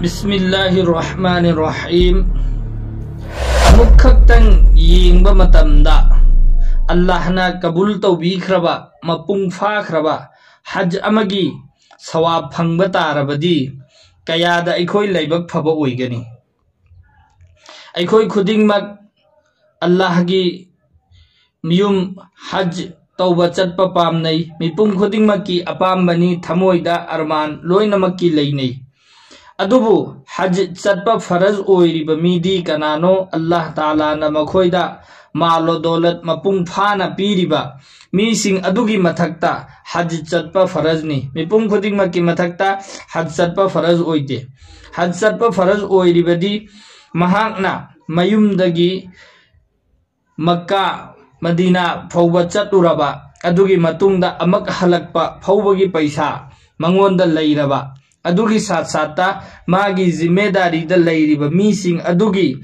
बिस्मिल्लाहिर्रहमानिर्रहीम अमुखक्तंग येंगब मतमदा अल्लाहना कबूल तौबीख्रबा मपुंग फाख्रबा हज अमगी सवाब फंगब तारबदी कयाद अखोई लाइबक फब ओइगनी खुद अल्लाह की मियुम हज तौब चटप पामनई मिपुम खुदिंगमक की अपामबनी थमोइदा अरमान लोनम की लइनई अदुबु हज चतप फरज ओइरिब मीदी कनानो अल्लाह ताला न मखोइदा मालो दौलत मपुंग फाना पीरिबा मीसिंग अदुगी मथकता हज चतप फरज नि मिपुंग खुदिंग मकी मथकता हज चतप फरज ओइते हज चतप फरज ओइरिबदी महाकना मयुमदगी मक्का मदीना फौबा चतुरबा अदुगी मतुंगदा अमक हलकपा फौबगी पैसा मंगोंदा लैरबा ꯑꯗꯨꯒꯤ ꯁꯥꯠ ꯁꯥꯠꯇ ꯃꯥꯒꯤ ꯖꯤꯝꯃꯦꯗꯥꯔꯤꯗ ꯂꯩꯔꯤꯕ ꯃꯤꯁꯤꯡ ꯑꯗꯨꯒꯤ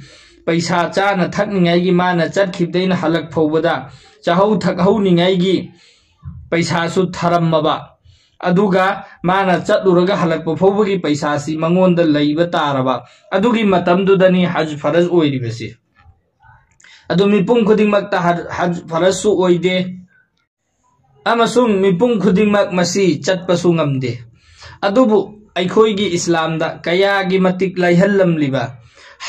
ꯄꯩꯁꯥ ꯆꯥꯅ ꯊꯛꯅꯤꯡꯉꯥꯏꯒꯤ ꯃꯥꯅ ꯆꯠꯈꯤꯕꯗꯩꯅ ꯍꯜꯂꯛ ꯐꯥꯎꯕꯗ ꯆꯥꯍꯧ ꯊꯛꯍꯧꯅꯤꯡꯉꯥꯏꯒꯤ ꯄꯩꯁꯥꯁꯨ ꯊꯔꯝꯃꯕ ꯑꯗꯨꯒ ꯃꯥꯅ ꯆꯠꯂꯨꯔꯒ ꯍꯜꯂꯛꯄ ꯐꯥꯎꯕꯒꯤ ꯄꯩꯁꯥꯁꯤ ꯃꯉꯣꯟꯗ ꯂꯩꯕ ꯇꯥꯔꯕ ꯑꯗꯨꯒꯤ ꯃꯇꯝꯗꯨꯗꯅꯤ ꯍꯖ ꯐꯔꯖ ꯑꯣꯏꯔꯤꯕꯁꯤ ꯑꯗꯨ ꯃꯤꯄꯨꯝ ꯈꯨꯗꯤꯡꯃꯛꯇ ꯍꯖ ꯐꯔꯖꯁꯨ ꯑꯣꯏꯗꯦ ꯑꯃꯁꯨꯡ ꯃꯤꯄꯨꯝ ꯈꯨꯗꯤꯡꯃꯛ ꯃꯁꯤ ꯆꯠꯄꯁꯨ ꯉꯝꯗꯦ ꯑꯗꯨꯕꯨ अखोगी इस्लाम कयागी मतिक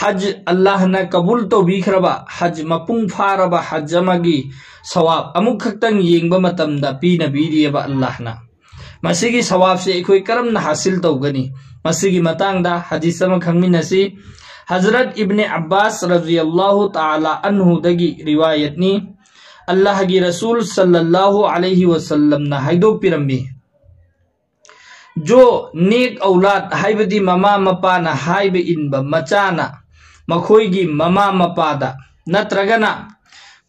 हज अल्लाह न कबूल तो बीखरब हज मपुंग फारब हज अमगी सवाब अमुक खक्तंग येंगब मतमदा पीन बीरियब अल्लाह ना मसीगी सवाब से अखोई करम हासिल तौगनी मसीगी मतांगदा हदीस अम खंगमिनसी हज़रत इब्ने अब्बास रज़ी अल्लाह तआला अन्हु दगी रिवायतनी अल्लाह की रसूल सल्लल्लाहु अलैहि वसल्लम ना हाइदो पिरम्मी जो नेक औलाद haibadi mama mapana haiba इनब मचाना makhoi mama mapada natragana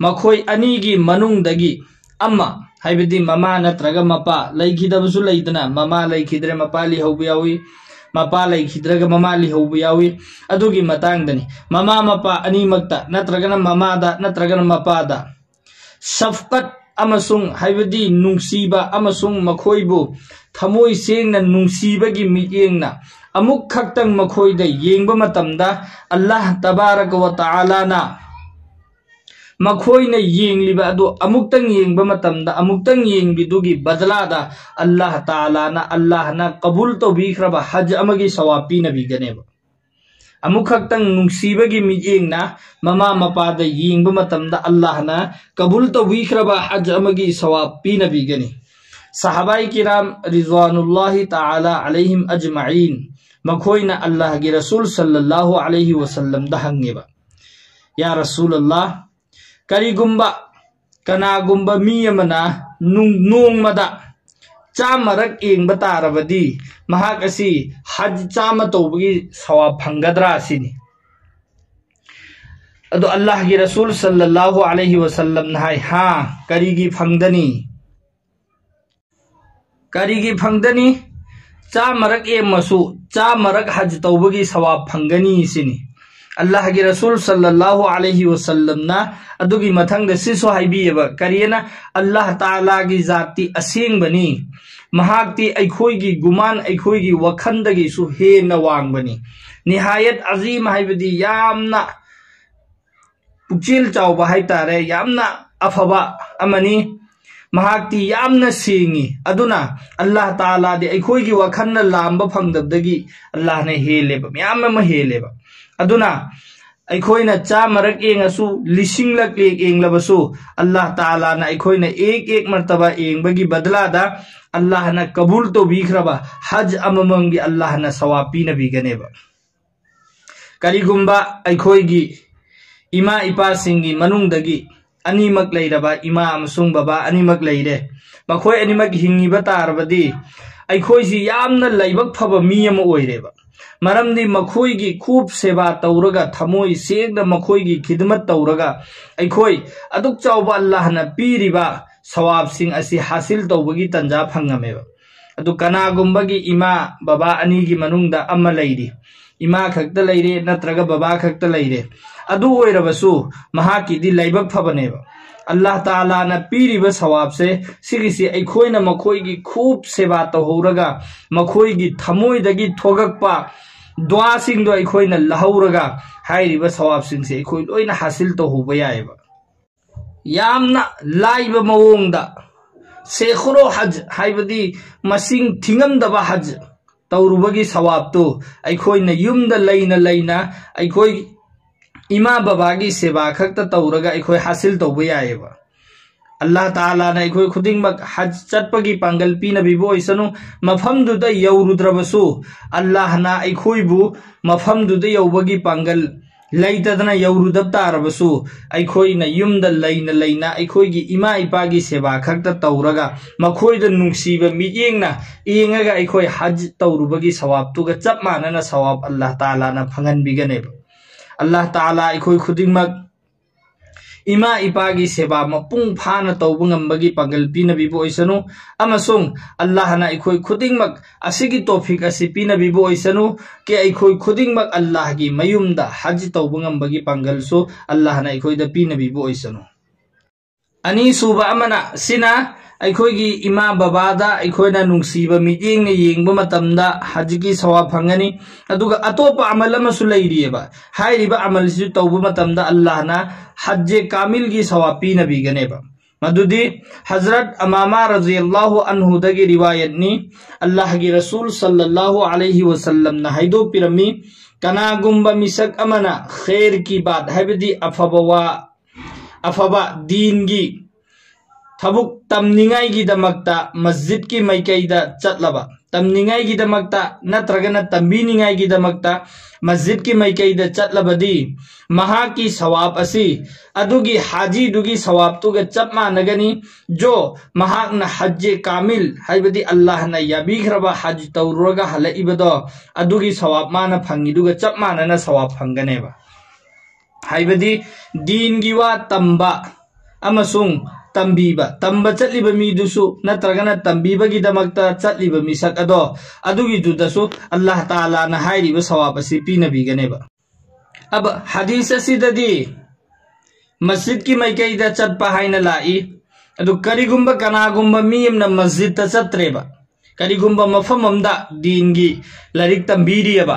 makhoi ani gi manung dagi amma haibadi mama natraga mapa laikhidabasu laidana ममा laikhidre mapa li haubi yawi mapa laikhidraga mama li haubi yawi adugi matangdani थमोई सेंगना येंगबा मतमदा अल्लाह तबारक व अमुक्तंग येंगबा मतमदा अमुक्तंग येंगबिदुगी बदलादा अल्लाह अल्लाहना कबूल तो बिख्रबा हज अमगी अमुखक्तंग नुंसीबगी मियेंगना ममा मपादा येंगबा मतमदा अल्लाहना कबूल तो बिख्रबा हज अमगी सवाब पिनबिगने सहाबाई किराम रिजवानुल्लाह ताला अलैहिम अजमाइन मखोइना अल्लाह की रसूल सल्लल्लाहु अलैहि वसल्लम दहंगेबा या रसूल अल्लाह करीगुम्बा कनागुम्बा मी अमना नोंगमदा चामरक यंग तारबदी हज चाम तौब की फंगद्रा अद अल्लाह की रसूल सल्लल्लाहु अलैहि वसल्लम हाय हाँ करी की फंगदनी करी की फंगदनी चामरक एम मसु चामरक हज तौब की सवा फंगनी सिनी अल्लाह की रसूल सल्लल्लाहु अलैहि वसल्लम ना अदुगी मथंग सिसो हाइबीबा करियना अल्लाह ताला की जाति असेंगबनी महाक्ति अखोई गुमान अखोई वखंदगी सु हेन वांगबनी निहायत अजीम हाइबदी यामना पुचिल चावबा हाइतारे यामना अफबा अमनी महाक्ति यामना सेंगी अदुना अल्लाह ताला दे अखोई वखन लांब फंगदबदगी अल्लाह ने हेलेबा म्याम हेलेबा लिसिंगलक एक एंगलबसु अल्लाह ताला ना एक एक मर्तबा बदलादा अल्लाह ना कबूल तो बिखरबा हज अममंगी अल्लाह ना सवाब पीनबीगनेबा करिगुम्बा अखोइगी इमा इपासिंगी मनुंगदगी अनीमक लेरबा इमा बाबा अनीमक लेरे मखोइ अनीमक हिंगिबा तारबदी अखोइसी यामना मरमदी खूब सेवा तौरगा थमोई सेंग मखोई खिदमत तौरगा अखोई अदुक चाव अल्लाह न सवाब सिंह असि हासिल तौबगी तंजा फंगमेबा अदु कनागुम्बगी इमा बाबा अनी की मनुंगदा अम्मा लैरी इमा खक्त लैरे नत्रगा बाबा खक्त लैरे अदु ओइरबसु महाकीदी लाइबक फबनेबा अल्लाह ताला पीरीब सवाब से सिगिसी अखोन खूब सेवा तो तौहरगा मखोई थमोई थोगप दुआ सिंह सवाब से हासिल तो तौहब याएब यामना लाइब मवोंगदा सेखरो हज है मसिंग थिंगमदबा हज। तौरुबगी सवाब तो अखोइन युमद लेना लेना इमा बबागी सेवा खात तौर तौब तपाईँ अल्ला ताला अखु खुदिम हज चाहिँ पग्गल पिनभिब्व मौरुद्रबु अलाखै म पग्गल यौरुद ताभो अखोन युध लखोइ सेवा खरू ना म्याङ नै हज तौरुबगी सवाब तुगा चप मानना सवाब अल्लाह ताला फहन्गने Allah Ta'ala ꯑꯩꯈꯣꯏ ꯈꯨꯗꯤꯡꯃꯛ ꯏꯃꯥ ꯏꯄꯥꯒꯤ ꯁꯦꯕꯥ ꯃꯄꯨꯡ ꯐꯥꯅ ꯇꯧꯕ ꯉꯝꯕꯒꯤ ꯄꯥꯡꯒꯜ ꯄꯤꯅꯕꯤꯕ ꯑꯣꯏꯁꯅꯨ ꯑꯃꯁꯨꯡ ꯑꯜꯂꯥꯍꯅ ꯑꯩꯈꯣꯏ ꯈꯨꯗꯤꯡꯃꯛ ꯑꯁꯤꯒꯤ ꯇꯣꯄꯤꯛ ꯑꯁꯤ ꯄꯤꯅꯕꯤꯕ ꯑꯣꯏꯁꯅꯨ ꯀꯦ ꯑꯩꯈꯣꯏ ꯈꯨꯗꯤꯡꯃꯛ ꯑꯜꯂꯥꯍꯒꯤ ꯃꯌꯨꯝꯗ ꯍꯖ ꯇꯧꯕ ꯉꯝꯕꯒꯤ ꯄꯥꯡꯒꯜꯁꯨ ꯑꯜꯂꯥꯍꯅ ꯑꯩꯈꯣꯏꯗ ꯄꯤꯅꯕꯤꯕ ꯑꯣꯏꯁꯅꯨ ꯑꯅꯤꯁꯨꯕ ꯑꯃꯅ ꯁꯤꯅ so Allah na ikhoi da pinabibo oisanu ani suba amana sina ꯑꯩꯈꯣꯏꯒꯤ ꯏꯃꯥ ꯕꯕꯥꯗ ꯑꯩꯈꯣꯏꯅ ꯅꯨꯡꯁꯤꯕ ꯃꯤꯠꯌꯦꯡꯅ ꯌꯦꯡꯕ ꯃꯇꯝꯗ ꯍꯖꯤꯛꯀꯤ ꯁꯋꯥꯕ ꯐꯪꯒꯅꯤ ꯑꯗꯨꯒ ꯑꯇꯣꯞꯄ ꯑꯃꯜ ꯑꯃꯁꯨ ꯂꯩꯔꯤꯑꯕ ꯍꯥꯏꯔꯤꯕ ꯑꯃꯜꯁꯤꯁꯨ ꯇꯧꯕ ꯃꯇꯝꯗ ꯑꯜꯂꯥꯍꯅ हज कामिल की सवापी नबीगनेब मदुदी हजरत अमामा रजी अल्लाह अनहुदगी रिवायत नी अल्लाह की रसूल सल्लल्लाहु अलैहि वसल्लम न हाइदो पिरमी कनागुम्ब मिसक अमना खैर की बात हैबदी अफबवा अफबा दीन की थबुक तमनिंगाईगिदमक्ता मस्जिद की मैकैदा चटलबा तमनिंगाईगिदमक्ता नत्रगना तंबीनिंगाईगिदमक्ता मस्जिद की मैकैदा चटलबदी महा की सवाब असी अदुगी हाजी दुगी सवाब तुगे चप मानगनी जो महाकना हज कामिल हाइबदी अल्लाह न याबीखरबा हज तौरगा हलइबदो अदुगी सवाब माना फंगिदुगे चप मानना सवाब दीन की तंबा तंब तंबीबगिदमक्ता चलीब मिसक अदो अदुगिदुदसु अल्लाह हाइरिब सवाब असि पीनबीगनेबा अब हदीस असिददी मस्जिद की मैकैदा चटपा हाइना लाई अदु करिगुम्ब कनागुम्ब मीयमना मस्जिद चत्रेबा करिगुम्ब मफम अमदा दीनगी लारिक तंबीरियबा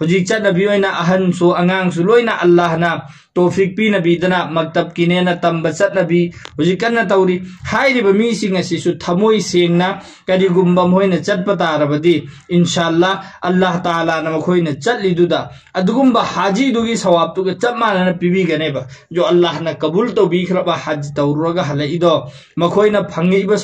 हुजिक चटनबी ओइना अहनसु अंगांगसु लोइना अल्लाहना तोफिक पीनबीदना मक्तब किनेना तंब चटनबी हुजिक कन्ना तौरी हाइरिब मीसिंग असिसु थमोइ सेंगना करिगुम्बा मोइना चटपा तारबदी इंशाअल्लाह अल्लाह ताला ना मखोइना चटलिदुदा अदुगुम्बा हाजी सवाब तुगे चप मानना पीबीगनेबा जो अल्लाह ना कबूल तो बीखरबा हज तौरगा हलइदो मखोइना फंगइबा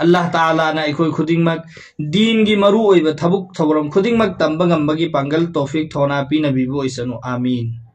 अल्लाह ना पीनबीगनेबा ताला ना इखोई खुदिंगमक, दीन की मरु थबुक थबरम खुदिंगमक तंबगंबगी पांगल तौफिक थोना पीनबीबो इसनु, आमीन।